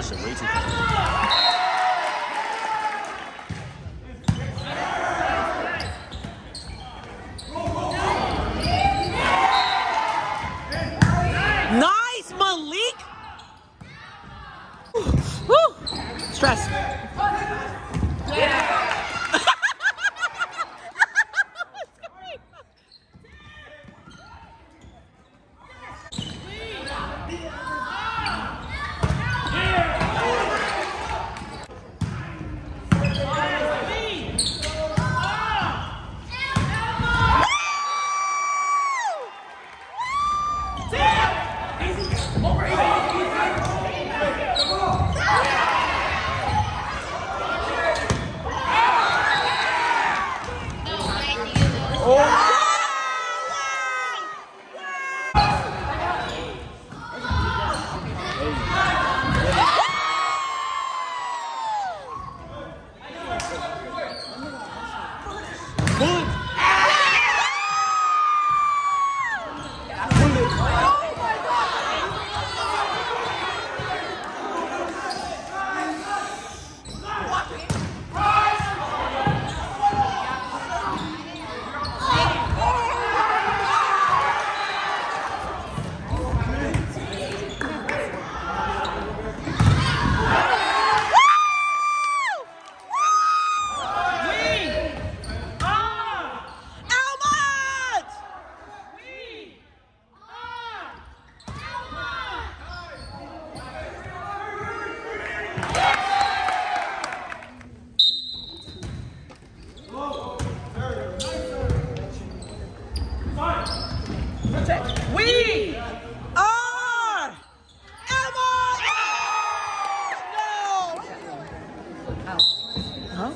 push. Nice, Malik! Stress. Over 18. say, we are MIA! No! Huh?